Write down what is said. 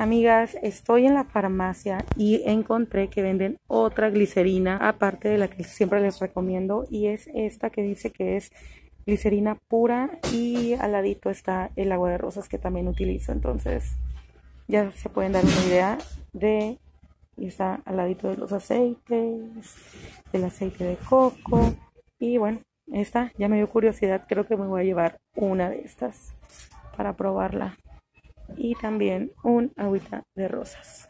Amigas, estoy en la farmacia y encontré que venden otra glicerina aparte de la que siempre les recomiendo y es esta que dice que es glicerina pura y al ladito está el agua de rosas que también utilizo. Entonces ya se pueden dar una idea de y está al ladito de los aceites, del aceite de coco y bueno, esta ya me dio curiosidad, creo que me voy a llevar una de estas para probarla y también un agüita de rosas.